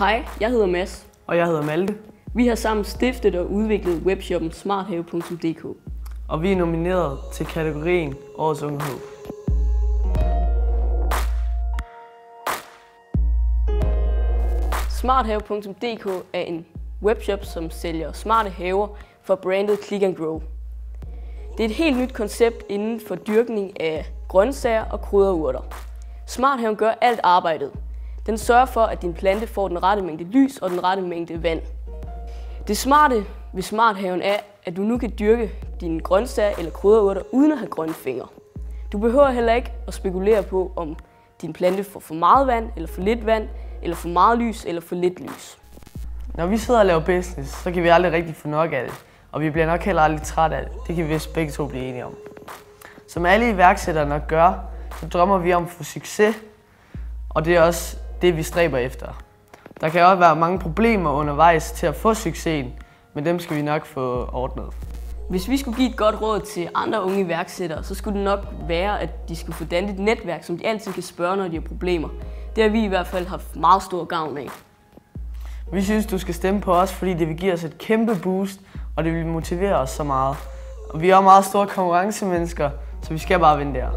Hej, jeg hedder Mads. Og jeg hedder Malte. Vi har sammen stiftet og udviklet webshoppen smarthave.dk. Og vi er nomineret til kategorien Årets Unge Håb. Smarthave.dk er en webshop, som sælger smarte haver for brandet Click and Grow. Det er et helt nyt koncept inden for dyrkning af grøntsager og krydderurter. Smarthaven gør alt arbejdet. Den sørger for, at din plante får den rette mængde lys og den rette mængde vand. Det smarte ved Smarthaven er, at du nu kan dyrke dine grøntsager eller krydderurter uden at have grønne fingre. Du behøver heller ikke at spekulere på, om din plante får for meget vand, eller for lidt vand, eller for meget lys, eller for lidt lys. Når vi sidder og laver business, så kan vi aldrig rigtig få nok af det. Og vi bliver nok heller aldrig træt af det. Det kan vi vist begge to blive enige om. Som alle iværksættere nok gør, så drømmer vi om at få succes. Og det er også det, vi stræber efter. Der kan også være mange problemer undervejs til at få succesen, men dem skal vi nok få ordnet. Hvis vi skulle give et godt råd til andre unge iværksættere, så skulle det nok være, at de skulle få dannet et netværk, som de altid kan spørge, når de har problemer. Det har vi i hvert fald haft meget stor gavn af. Vi synes, du skal stemme på os, fordi det vil give os et kæmpe boost, og det vil motivere os så meget. Og vi er meget store konkurrencemennesker, så vi skal bare vinde der.